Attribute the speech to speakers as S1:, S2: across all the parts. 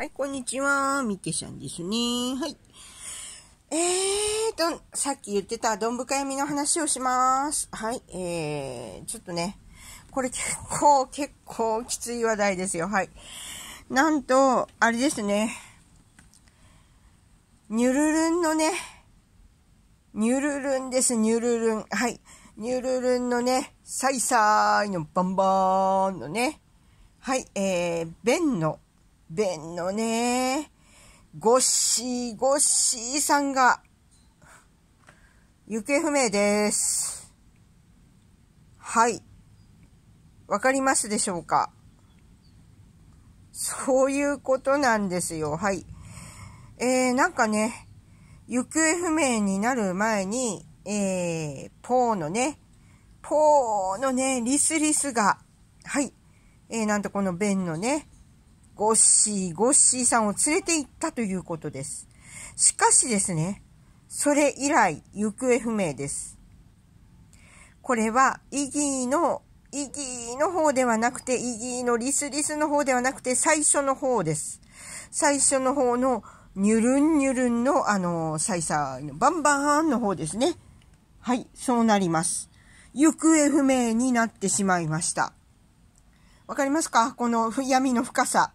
S1: はい、こんにちは。みけちゃんですね。はい。えーと、さっき言ってたどんぶか闇の話をします。はい、えー、ちょっとね、これ結構、結構きつい話題ですよ。はい。なんと、あれですね。ニュルルンのね、ニュルルンです、ニュルルン。はい。ニュルルンのね、サイサーイのバンバーンのね、はい、えー、ベンの、ベンのね、ゴッシー、ゴッシーさんが、行方不明です。はい。わかりますでしょうか？そういうことなんですよ。はい。えー、なんかね、行方不明になる前に、えー、ポーのね、ポーのね、リスリスが、はい、えー、なんとこのベンのね、ゴッシー、ゴッシーさんを連れて行ったということです。しかしですね、それ以来、行方不明です。これは、イギーの、イギーの方ではなくて、イギーのリスリスの方ではなくて、最初の方です。最初の方の、ニュルンニュルンの、あの、サイサーのバンバーンの方ですね。はい、そうなります。行方不明になってしまいました。わかりますか？この闇の深さ。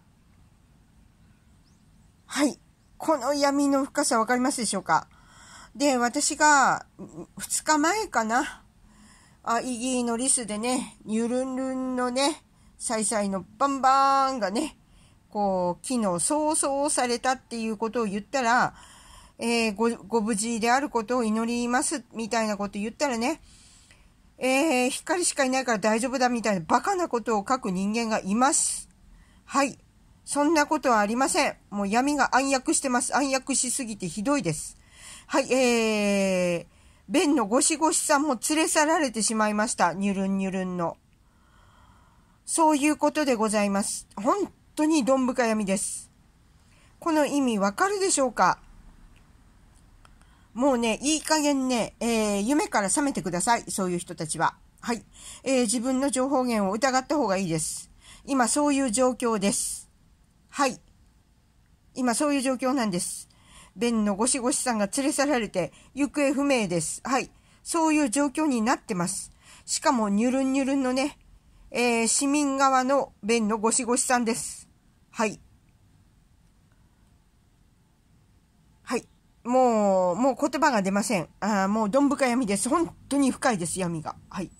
S1: はい。この闇の深さわかりますでしょうか？で、私が2日前かな？あ、イギーのリスでね、ニュルンルンのね、サイサイのバンバーンがね、こう、昨日早々されたっていうことを言ったら、えー、ご、ご無事であることを祈ります、みたいなこと言ったらね、えー、光しかいないから大丈夫だみたいなバカなことを書く人間がいます。はい。そんなことはありません。もう闇が暗躍してます。暗躍しすぎてひどいです。はい、えー、ベンのゴシゴシさんも連れ去られてしまいました。ニュルンニュルンの。そういうことでございます。本当にどん深闇です。この意味わかるでしょうか？もうね、いい加減ね、えー、夢から覚めてください。そういう人たちは。はい。えー、自分の情報源を疑った方がいいです。今そういう状況です。はい。今そういう状況なんです。ベンのゴシゴシさんが連れ去られて行方不明です。はい。そういう状況になってます。しかもニュルンニュルンのね、えー、市民側のベンのゴシゴシさんです。はい。はいもう、もう言葉が出ません。あもうどん深闇です。本当に深いです、闇が。はい。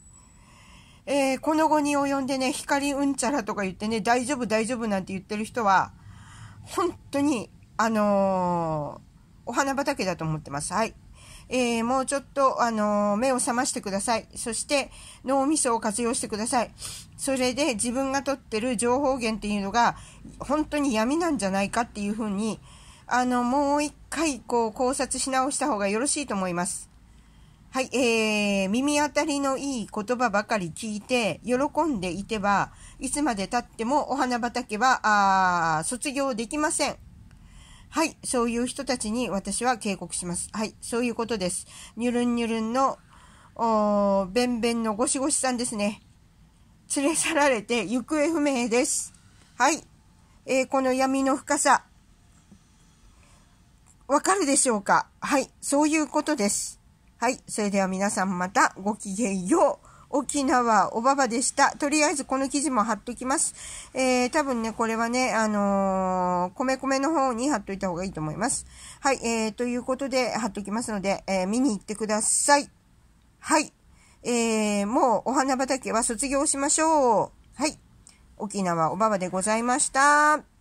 S1: えー、この後に及んでね、光うんちゃらとか言ってね、大丈夫大丈夫なんて言ってる人は、本当に、あのー、お花畑だと思ってます。はい。えー、もうちょっと、あの、目を覚ましてください。そして、脳みそを活用してください。それで自分が取ってる情報源っていうのが、本当に闇なんじゃないかっていうふうに、あの、もう一回、こう、考察し直した方がよろしいと思います。はい、えー、耳当たりのいい言葉ばかり聞いて、喜んでいては、いつまで経ってもお花畑は、あ卒業できません。はい、そういう人たちに私は警告します。はい、そういうことです。ニュルンニュルンの、おベンベンのゴシゴシさんですね。連れ去られて行方不明です。はい、えー、この闇の深さ、わかるでしょうかはい、そういうことです。はい、それでは皆さんまたごきげんよう。沖縄おばばでした。とりあえずこの記事も貼っときます。えー、多分ね、これはね、あのー、米米の方に貼っといた方がいいと思います。はい、えー、ということで貼っときますので、えー、見に行ってください。はい。えー、もうお花畑は卒業しましょう。はい。沖縄おばばでございました。